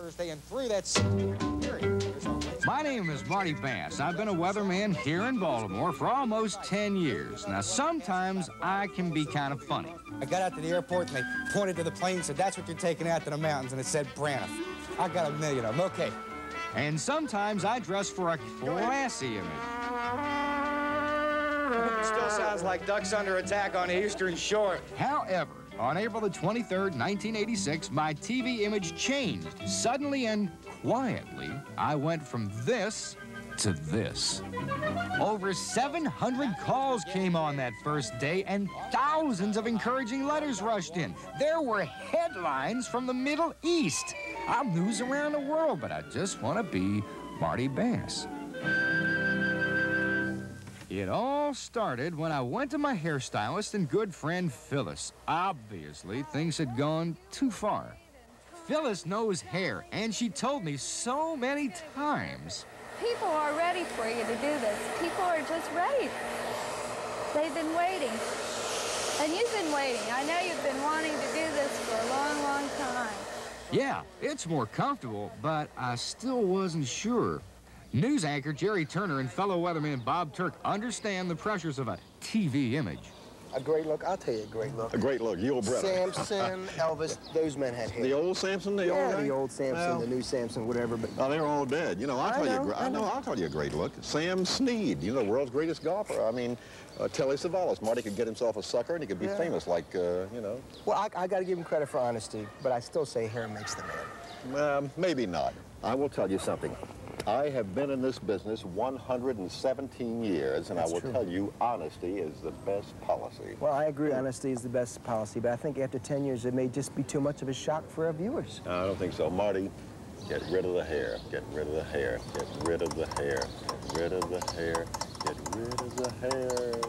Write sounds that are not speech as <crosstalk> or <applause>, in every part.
Thursday and through that period. My name is Marty Bass. I've been a weatherman here in Baltimore for almost 10 years. Now, sometimes I can be kind of funny. I got out to the airport and they pointed to the plane and said, that's what you're taking out to the mountains, and it said Braniff. I got a million of them. Okay. And sometimes I dress for a classy image. Still sounds like ducks under attack on the Eastern Shore. However, on April the 23rd, 1986, my TV image changed. Suddenly and quietly, I went from this to this. Over 700 calls came on that first day, and thousands of encouraging letters rushed in. There were headlines from the Middle East. I'm news around the world, but I just want to be Marty Bass. It all started when I went to my hairstylist and good friend Phyllis. Obviously, things had gone too far. Phyllis knows hair, and she told me so many times. People are ready for you to do this. People are just ready. They've been waiting. And you've been waiting. I know you've been wanting to do this for a long, long time. Yeah, it's more comfortable, but I still wasn't sure. News anchor Jerry Turner and fellow weatherman Bob Turk understand the pressures of a TV image. A great look. I'll tell you a great look. A great look. Yul Brynner. Samson, <laughs> Elvis, those men had hair. The old Samson, the yeah, old guy? the old Samson, well, the new Samson, whatever. But oh, they're all dead. You know, I'll I tell know, you. I I know. know. I'll tell you a great look. Sam Snead. You know, the world's greatest golfer. I mean, uh, Telly Savalas. Marty could get himself a sucker, and he could be Yeah. famous like, uh, you know. well, I, I got to give him credit for honesty, but I still say hair makes the man. Um, maybe not. I will tell you something. I have been in this business 117 years, and That's I will true. tell you, honesty is the best policy. Well, I agree. Honesty is the best policy, but I think after 10 years, it may just be too much of a shock for our viewers. I don't think so. Marty, get rid of the hair. Get rid of the hair. Get rid of the hair. Get rid of the hair. Get rid of the hair.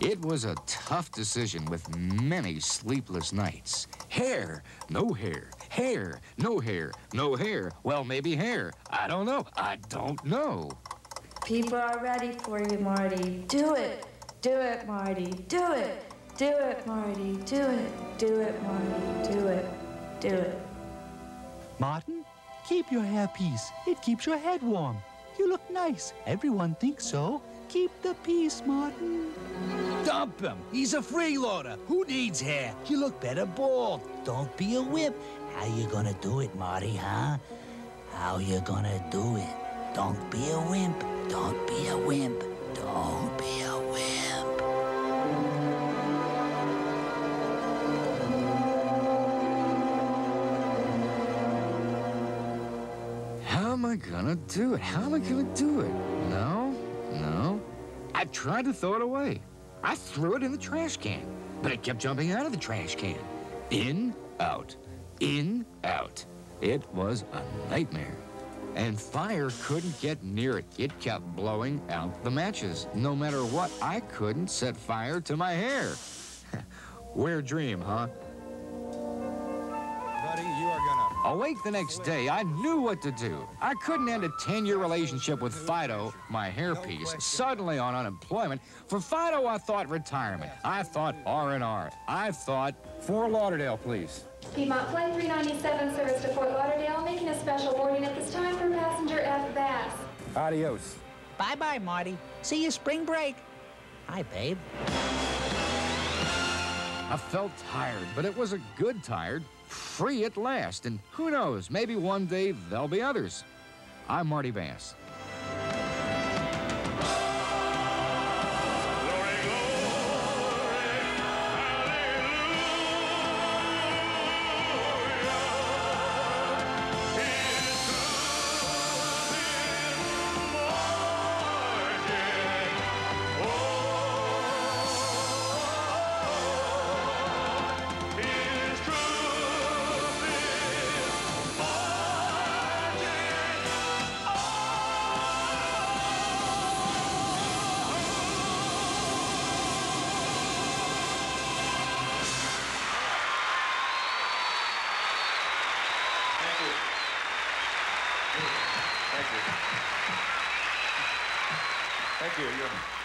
It was a tough decision with many sleepless nights. Hair, no hair. Hair, no hair. No hair. Well, maybe hair. I don't know. I don't know. People are ready for you, Marty. Do it. Do it, Marty. Do it. Do it, Marty. Do it. Do it, Marty. Do it. Do it. Martin, keep your hairpiece. It keeps your head warm. You look nice. Everyone thinks so. Keep the peace, Martin. Dump him. He's a freeloader. Who needs hair? You look better bald. Don't be a wimp. How you gonna do it, Marty, huh? How you gonna do it? Don't be a wimp. Don't be a wimp. Don't be a wimp. How am I gonna do it? How am I gonna do it? No, no. I tried to throw it away. I threw it in the trash can, but it kept jumping out of the trash can. In, out, in, out. It was a nightmare. And fire couldn't get near it. It kept blowing out the matches. No matter what, I couldn't set fire to my hair. <laughs> Weird dream, huh? Buddy, you are gonna. Awake the next day, I knew what to do. I couldn't end a 10-year relationship with Fido, my hairpiece, suddenly on unemployment. For Fido, I thought retirement. I thought R&R. I thought Fort Lauderdale, please. Piedmont Flight 397 service to Fort Lauderdale, making a special boarding at this time for passenger F. Bass. Adios. Bye-bye, Marty. See you spring break. Hi, babe. I felt tired, but it was a good tired, free at last. And who knows, maybe one day there'll be others. I'm Marty Bass. Thank you. Thank You're